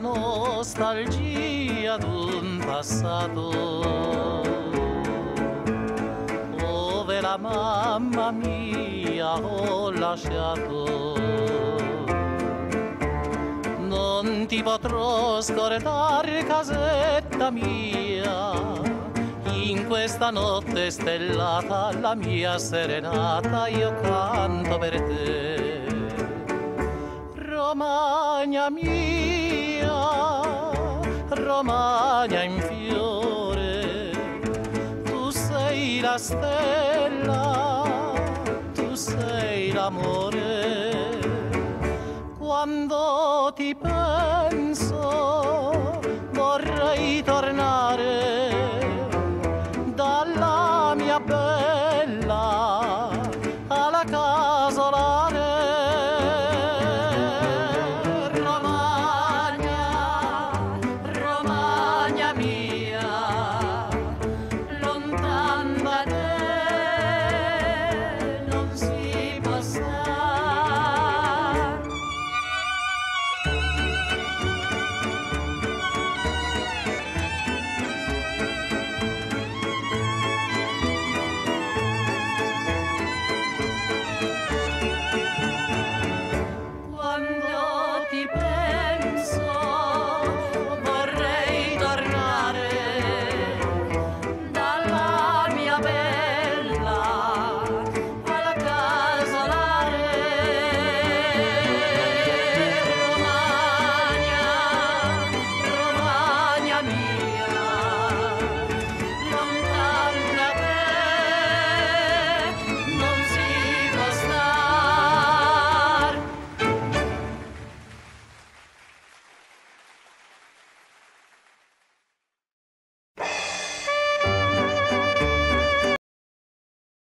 nostalgia d'un passato. Dove la mamma mia ho lasciato non ti potrò scordare casetta mia. In questa notte stellata la mia serenata io canto per te Romagna mia Romagna in fiore tu sei la stella tu sei l'amore. Quando ti perdo